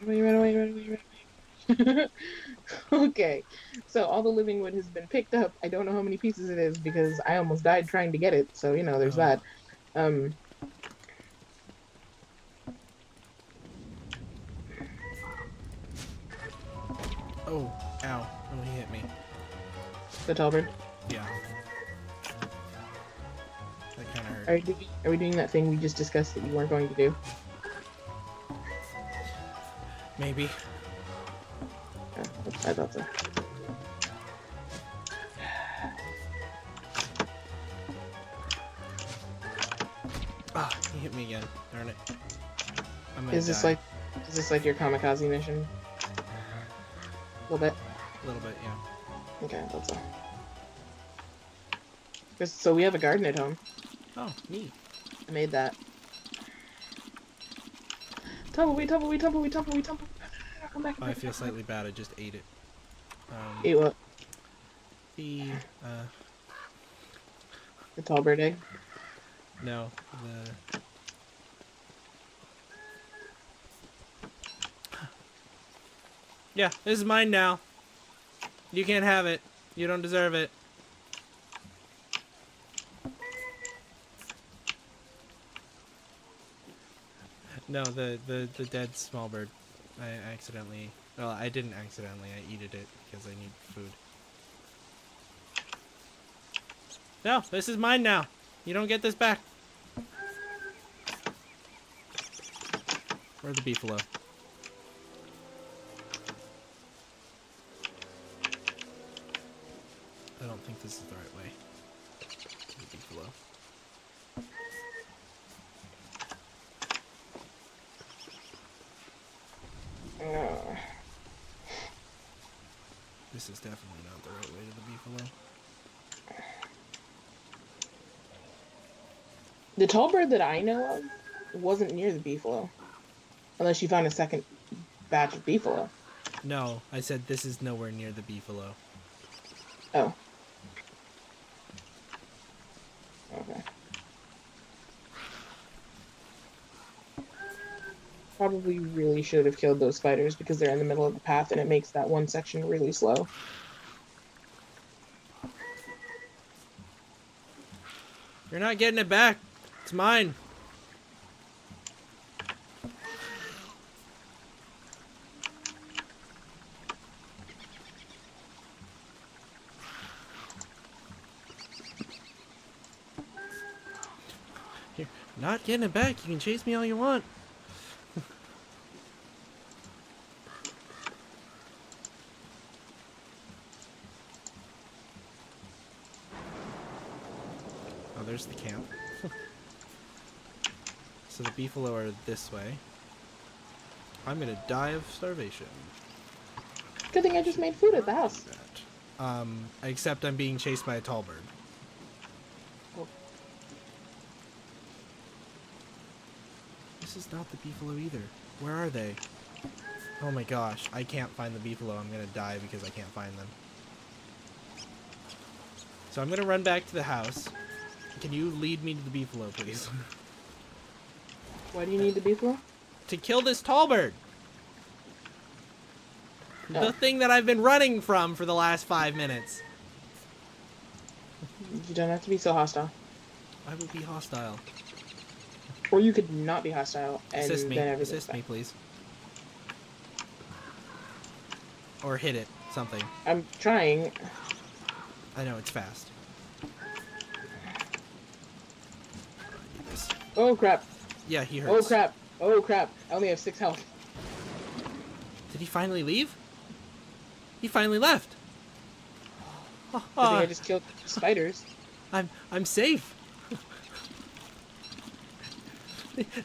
Wait, wait, wait, wait, wait, wait. okay, so all the living wood has been picked up. I don't know how many pieces it is because I almost died trying to get it. So you know, there's Oh. that. Um, Oh, ow. Oh, he hit me. the tall bird. Yeah. That kind of hurt. Are we, are we doing that thing we just discussed that you weren't going to do? Maybe. Yeah, I thought so. Ah, he hit me again. Darn it. Is this die. like, is this like your kamikaze mission? A little bit. A little bit, yeah. Okay, that's all. So we have a garden at home. Oh, neat. I made that. Tumbleweed, tumbleweed, tumbleweed, tumbleweed, tumbleweed. Come back. Oh, I feel slightly bad. I just ate it. Um, Eat what? the, uh, The tall bird egg. no, the... Yeah, this is mine now. You can't have it. You don't deserve it. No, the, the, the dead small bird. I accidentally... Well, I didn't accidentally. I eated it because I need food. No, this is mine now. You don't get this back. Where's the beefalo? I don't think this is the right way. The beefalo. This is definitely not the right way to the beefalo. The tall bird that I know of wasn't near the beefalo. Unless you found a second batch of beefalo. No, I said this is nowhere near the beefalo. Oh. Okay. Probably really should have killed those spiders because they're in the middle of the path and it makes that one section really slow. You're not getting it back. It's mine. You're not getting it back. You can chase me all you want. There's the camp. so the beefalo are this way. I'm gonna die of starvation. Good thing I just made food at the house. Um, except I'm being chased by a tall bird. Oh. This is not the beefalo either. Where are they? Oh my gosh, I can't find the beefalo. I'm gonna die because I can't find them. So I'm gonna run back to the house. Can you lead me to the beefalo, please? Why do you need the beefalo? to kill this tall bird. Oh. The thing that I've been running from for the last five minutes. You don't have to be so hostile. I will be hostile. Or you could not be hostile and Assist me. Assist me, please. Or hit it. Something. I'm trying. I know, it's fast. Get this. Oh crap. Yeah, he hurts. Oh crap. Oh crap. I only have six health. Did he finally leave? He finally left. I think I just killed spiders. I'm I'm safe.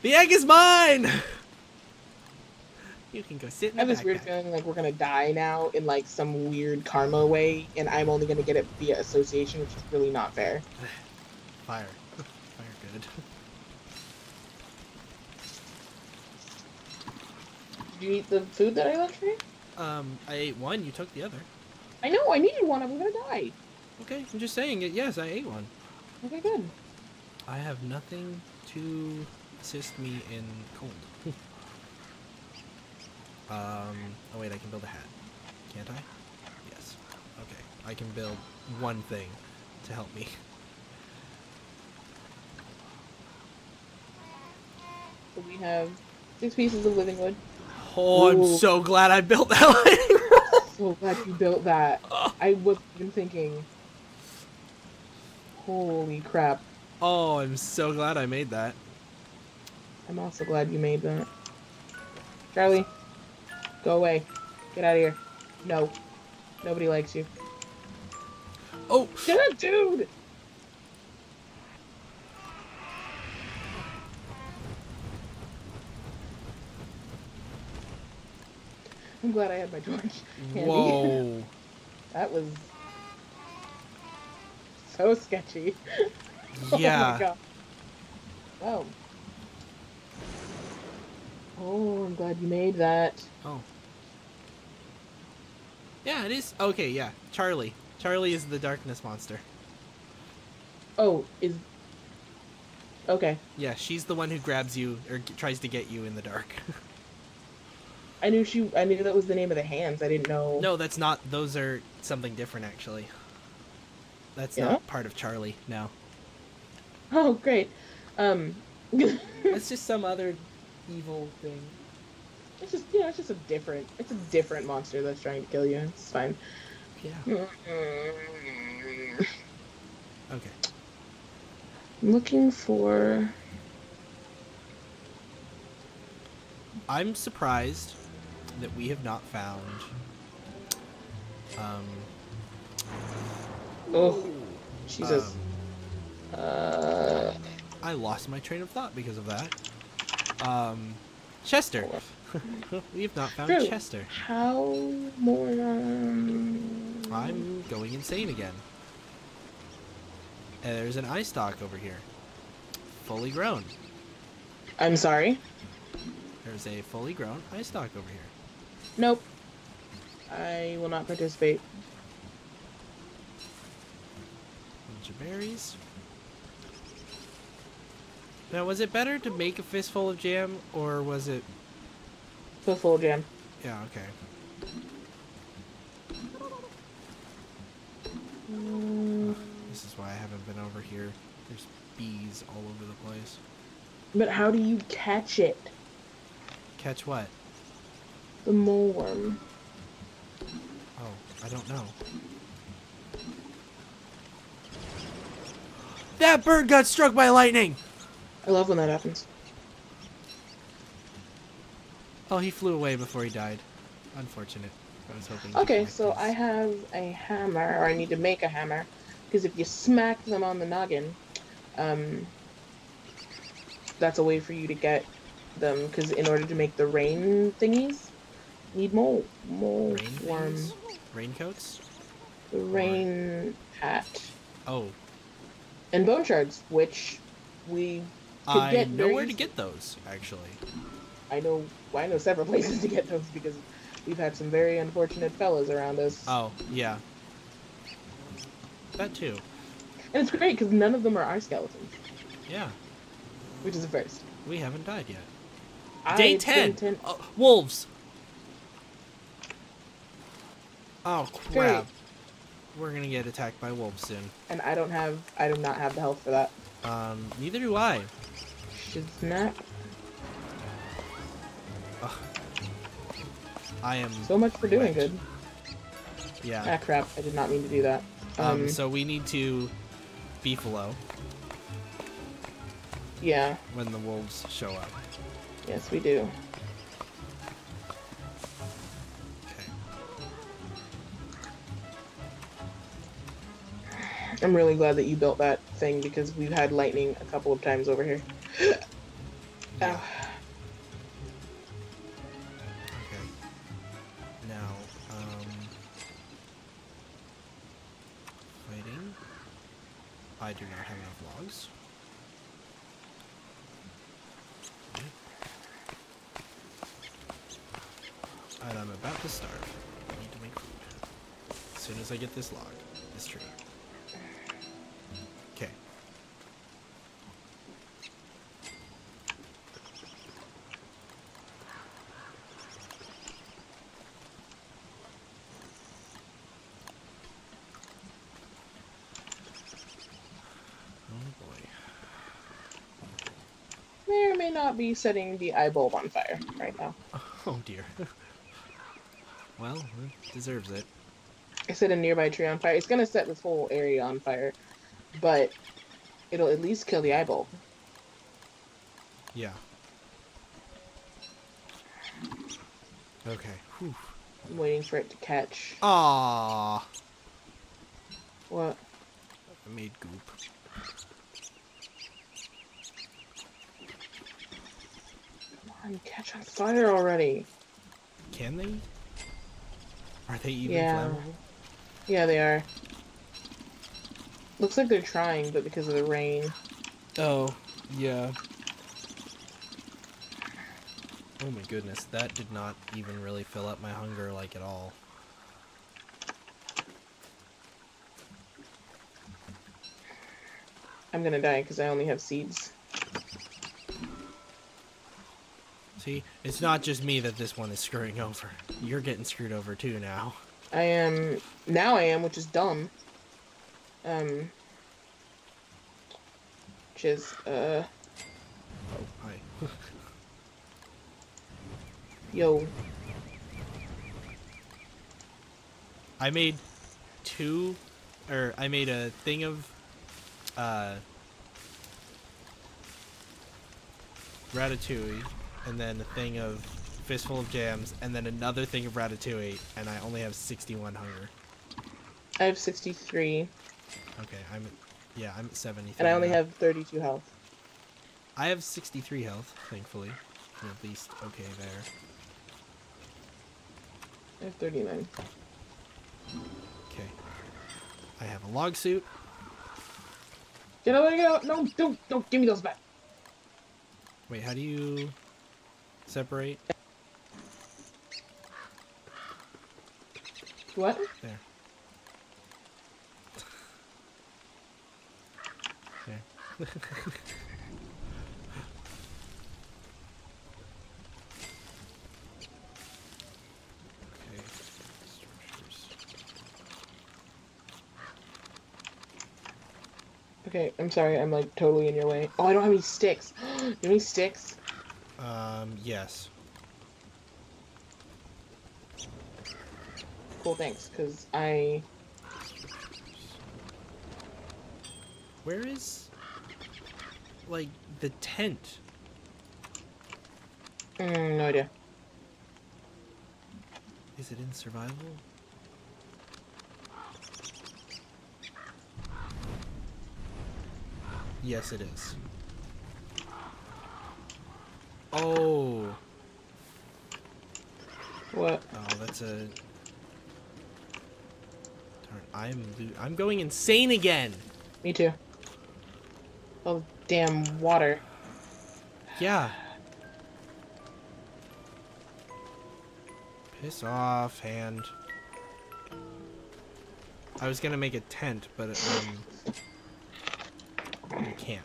the egg is mine. You can go sit in I have this weird feeling like we're gonna die now in like some weird karma way, and I'm only gonna get it via association, which is really not fair. Fire. Fire good. you eat the food that I left for you? Um, I ate one, you took the other. I know, I needed one, I'm gonna die. Okay, I'm just saying it. Yes, I ate one. Okay, good. I have nothing to assist me in cold. Um, oh wait, I can build a hat. Can't I? Yes. Okay, I can build one thing to help me. So we have six pieces of living wood. Oh, I'm so glad I built that one. So glad you built that. I wasn't even thinking. Holy crap. oh, I'm so glad I made that. I'm also glad you made that. Charlie, go away. Get out of here. No. Nobody likes you. Oh, Get Dude, dude! I'm glad I had my torch handy. whoa. that was so sketchy. Oh Yeah. my god. Wow. Oh, I'm glad you made that. Oh. Yeah, it is. Okay, yeah. Charlie. Charlie is the darkness monster. Oh, is okay. Yeah, she's the one who grabs you or g- tries to get you in the dark. I knew she. I knew that was the name of the hands. I didn't know. no, that's not. Those are something different, actually. That's Yeah? not part of Charlie. No, Oh, great. Um, it's that's just some other evil thing. It's just know, it's just a different. It's a different monster that's trying to kill you. It's fine. Yeah. Okay. Looking for. I'm surprised that we have not found. Um. Oh, Jesus. um, Uh, I lost my train of thought because of that. Um, Chester. we have not found. Chester. how more? Um... I'm going insane again. And there's an eye stalk over here. Fully grown. I'm sorry. There's a fully grown eye stalk over here. Nope. I will not participate. Bunch of berries. Now, was it better to make a fistful of jam, or was it... Full full jam. Yeah, okay. Mm, This is why I haven't been over here. There's bees all over the place. But how do you catch it? Catch what? The moleworm. Oh, I don't know. That bird got struck by lightning! I love when that happens. Oh, he flew away before he died. Unfortunate. I was hoping. Okay, so these. I have a hammer, or I need to make a hammer, because if you smack them on the noggin, um, that's a way for you to get them. Because in order to make the rain thingies, you need more, more Rain worm, things? Raincoats? the rain hat, Oh, and bone shards, which we could I get know very where to get those, actually. I know I know several places to get those because we've had some very unfortunate fellas around us. Oh, yeah. That too. And it's great because none of them are our skeletons, Yeah, which is a first. we haven't died yet. I- Day it's 10! 10 Oh, wolves! Oh, Great. crap. We're gonna get attacked by wolves soon. and I don't have I do not have the health for that. Um, neither do I. Should snap. Ugh. I am. So much for doing wet. good. Yeah. Ah crap, I did not mean to do that. Um, Um, so we need to beefalo yeah, when the wolves show up. yes we do. I'm really glad that you built that thing because we've had lightning a couple of times over here. Ow. Okay. Now, um, fighting. I do not have enough logs. And I'm about to starve. I need to make food. As soon as I get this log, this tree. Okay. May not be setting the eye bulb on fire right now. Oh dear. well, it deserves it. I set a nearby tree on fire. It's gonna set this whole area on fire, but it'll at least kill the eye bulb. Yeah. Okay. Whew. I'm waiting for it to catch. Ah, What? I made goop. On, catch on fire already. Can they? Are they even Yeah. flammable? Yeah, they are. Looks like they're trying, but because of the rain. Oh, yeah. Oh my goodness, that did not even really fill up my hunger like at all. I'm gonna die because I only have seeds. See, it's not just me that this one is screwing over. You're getting screwed over too now. I am now. I am, which is dumb. Um, which is uh, Oh, hi. yo, I made two, or I made a thing of, uh, ratatouille, and then a thing of fistful of jams, and then another thing of ratatouille, and I only have 61 hunger. I have 63, Okay, I'm, yeah, I'm at 73. and I only now. have 32 health. I have 63 health, thankfully. I'm at least okay there. I have 39. Okay. I have a log suit. Get out! Get out! No! Don't! Don't give me those back. Wait, how do you separate? What? There. There. okay. Structures. Okay, I'm sorry. I'm like totally in your way. Oh, I don't have any sticks. you have any sticks? Um, yes. Cool, thanks. Cause I Where is like the tent? mm, no idea. Is it in survival? Yes, it is. Oh, What? oh, that's a. Darn, I'm I'm going insane again. Me too. Oh, damn water. Yeah. Piss off, hand. I was gonna make a tent, but um, we can't.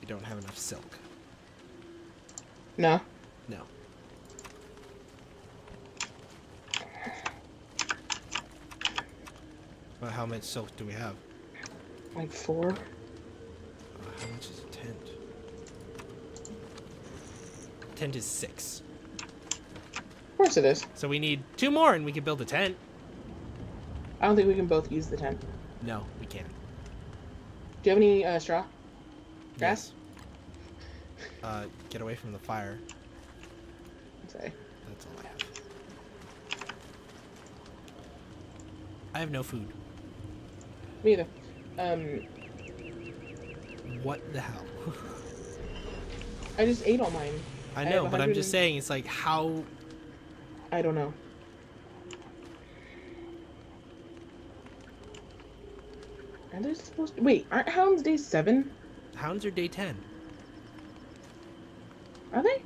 We don't have enough silk. No. No. Well, how much silk do we have? Like four? Uh, how much is a tent? Tent is six. Of course it is. So we need two more and we can build a tent. I don't think we can both use the tent. No, we can't. Do you have any uh, straw? Grass? Uh, get away from the fire. Sorry. That's all I have. I have no food. Me either. Um, What the hell? I just ate all mine. I I know, have but I'm just saying, it's like, how... I don't know. Are they supposed to... Wait, aren't hounds day seven? Hounds are day 10. Are they?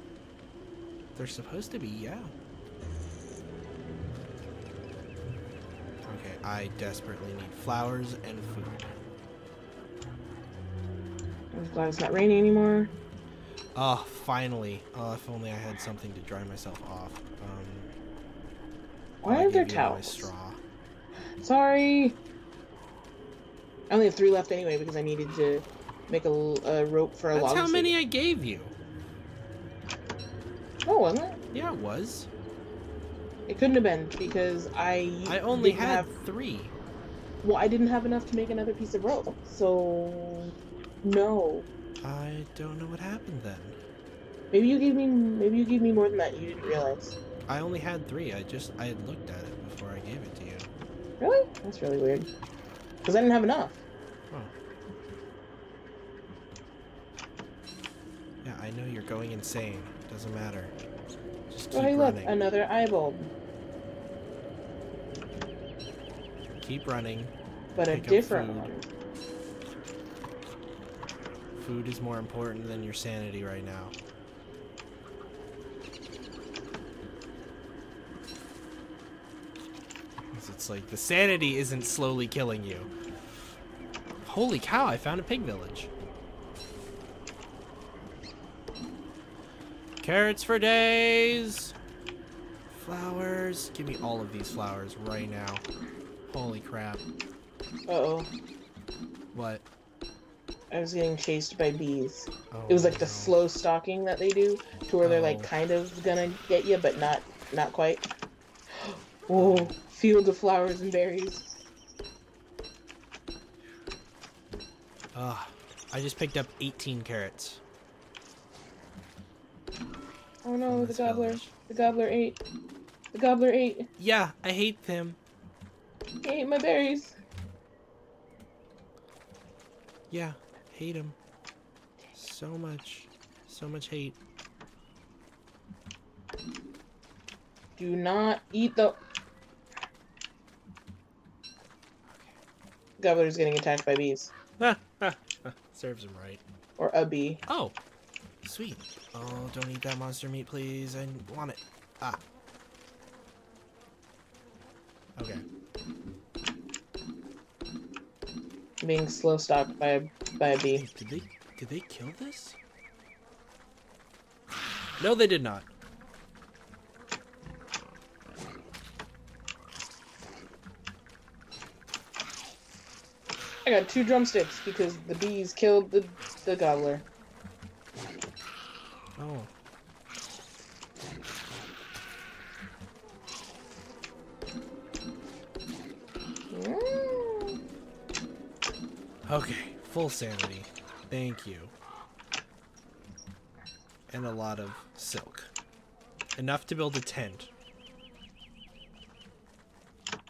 They're supposed to be, yeah. Okay, I desperately need flowers and food. I'm glad it's not raining anymore. Oh, finally. Oh, if only I had something to dry myself off. Um, Why aren't there gave you all my towels? straw. Sorry. I only have three left anyway because I needed to make a rope for a That's log. how many. I gave you. No, wasn't it? Yeah, it was. It couldn't have been because I. I only had Have, three. well, I didn't have enough to make another piece of rope, so no. I don't know what happened then. Maybe you gave me. Maybe you gave me more than that. You didn't realize. I only had three. I just I had looked at it before I gave it to you. Really? That's really weird. Because I didn't have enough. Oh. Yeah, I know you're going insane. Doesn't matter. Just keep Oh, hey, look, another eye bulb, Keep running. but a different food. one. Food is more important than your sanity right now. It's like the sanity isn't slowly killing you. Holy cow, I found a pig village. Carrots for days. Flowers. Give me all of these flowers right now. Holy crap. Uh oh, What? I was getting chased by bees. Oh, It was like the slow stalking that they do, to where they're like Oh. kind of gonna get you, but not not quite. Oh, field of flowers and berries. Ugh. I just picked up 18 carrots. Oh no, the gobbler. village. The gobbler ate. The gobbler ate. Yeah, I hate them. He ate my berries. Yeah, hate him. So much. So much hate. Do not eat the. Gobbler's getting attacked by bees. Serves him right. Or a bee. Oh, sweet. Oh, don't eat that monster meat, please. I want it. Ah. Okay. Being slow stalked by a, by a bee. Did they did they kill this? No, they did not. I got two drumsticks because the bees killed the, the gobbler. Mm. Okay, full sanity. Thank you. And a lot of silk. Enough to build a tent.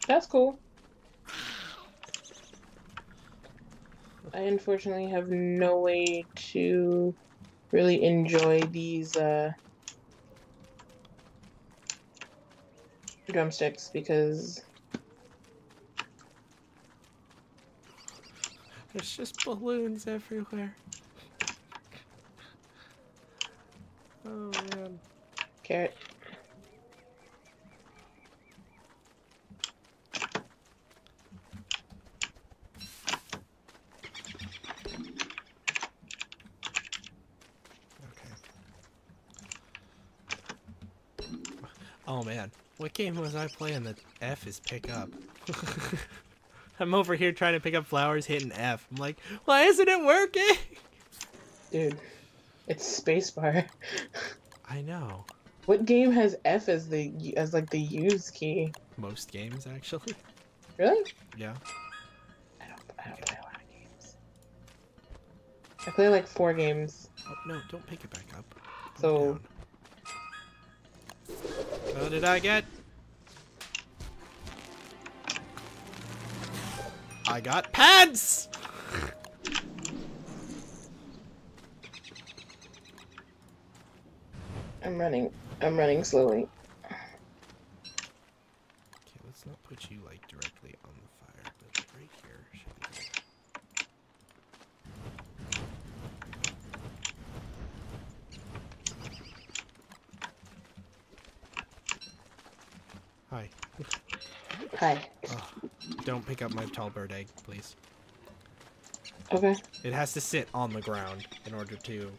That's cool. I unfortunately have no way to really enjoy these uh, drumsticks because There's just balloons everywhere. Oh man. carrot. Man. What game was I playing that F is pick up? I'm over here trying to pick up flowers hitting F. I'm like, why isn't it working? Dude, it's spacebar. I know. What game has F as the as like the use key? Most games actually. Really? Yeah. I don't. I don't play a lot of games. I play like four games. Oh, no, don't pick it back up. Put it So- What did I get? I got pants! I'm running. I'm running slowly. Okay, let's not put you like directly on the fire, but right here should be good. Hi. Hi. Ugh. Don't pick up my tall bird egg, please. Okay. It has to sit on the ground in order to